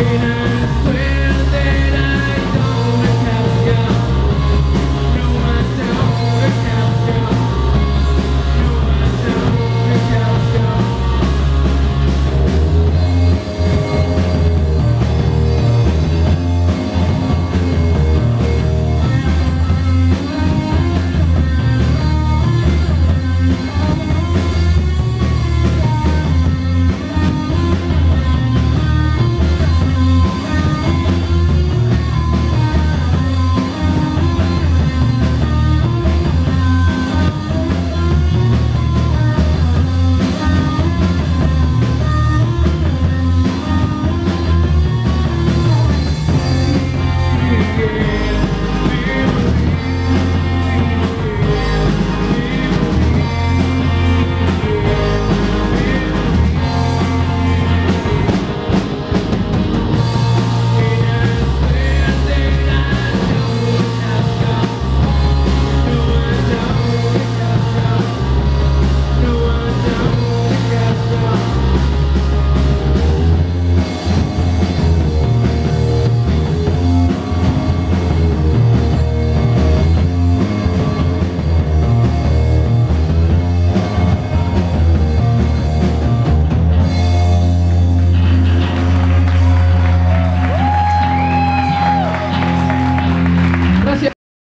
Yeah, free.